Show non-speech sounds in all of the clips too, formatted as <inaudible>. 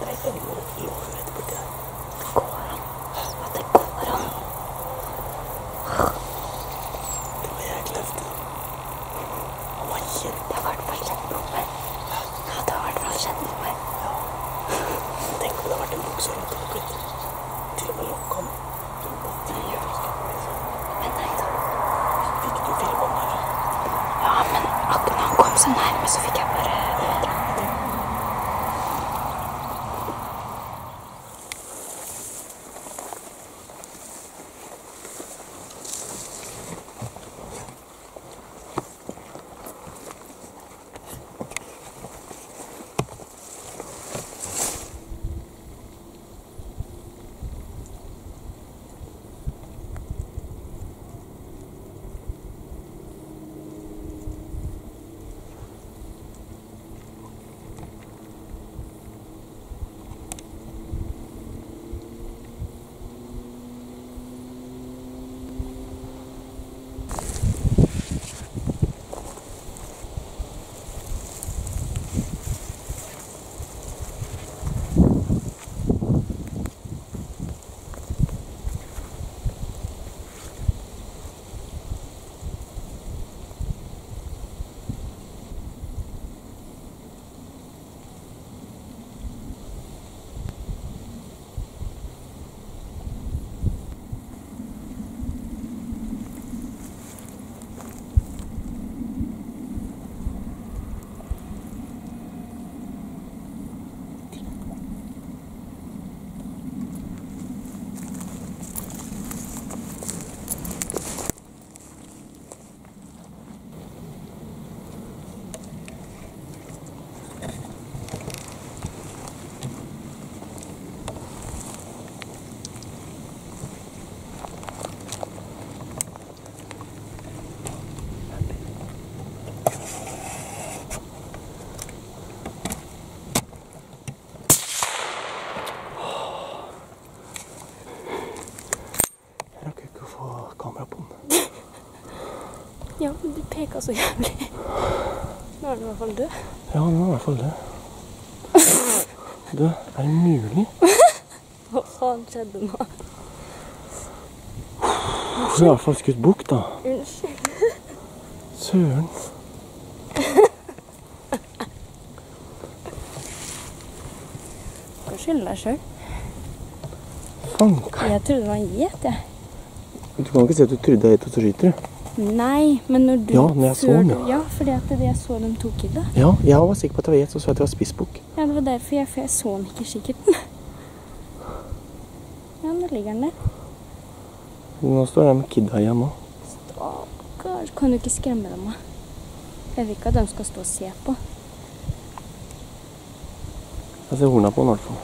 Пройдем и уходит куда? Гором. Вот и гором. Det var jäkla häftigt. Han var Det har vært forskjell på meg. Ja, det har vært Ja, men du peker så jævlig. Nå er du i hvert fall død. Ja, den er i hvert fall død. Du, er det mulig? Hva faen skjedde nå? Hun har fall skutt bukk, da. Unnskyld. Søren. Du kan skylde deg sjøl. Fanken. Jeg trodde det var en gjet, jeg. Du kan ikke si at du trodde det var geit, og så skyter du. Nei, men når du Ja, når jeg så den, ja. Ja, fordi at det jeg så dem tok i det. Ja, jeg var sikker på at det var gjet, så så jeg at det var spissbukk. Ja, det var derfor jeg, for jeg så den ikke kikkerten. <laughs> Ja, nå ligger den der. Nå står jeg med kidda igjen nå. Stakkar. Kan du ikke skremme dem, da? Jeg vil ikke at de skal stå og se på. Jeg ser horna på den i hvert fall.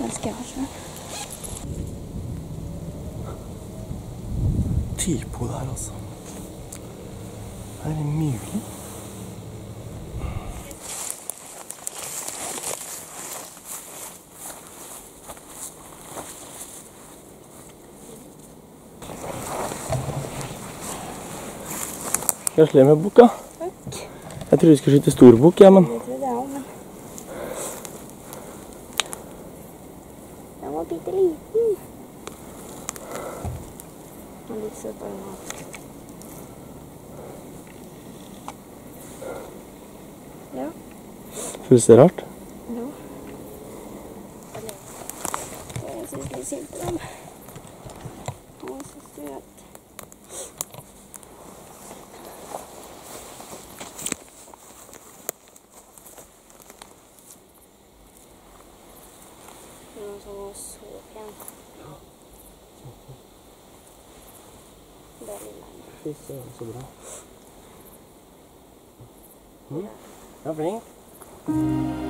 Den skal jeg ha sjøl. Typo her, altså. Er det mulig? Gratulerer med boka. Takk. Jeg trodde vi skulle skyte storbukk, ja, jeg men Den var bitte liten. Den поймал. Ja. Synes det rart? Ja. Jeg syns litt synd på dem. Å, så søt. Noen Det er lille henne. Fy